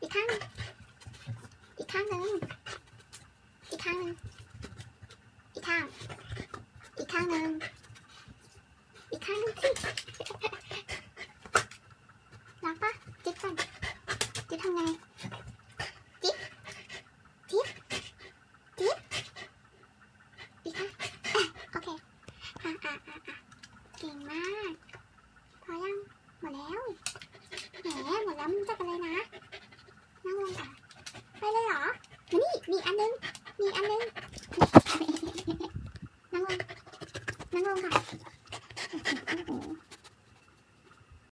อีกข้าง อีกข้างหนึ่งอีกข้างหนึ่งอีกข้าง อีกข้างหนึ่งอีกข้างหนึ่งรักปะจิ๊บก่อนจิ๊บทำไง ไปเลยเหรอมานี่มีอันนึง มีอันนึงนั่งลงนั่งลงค่ะ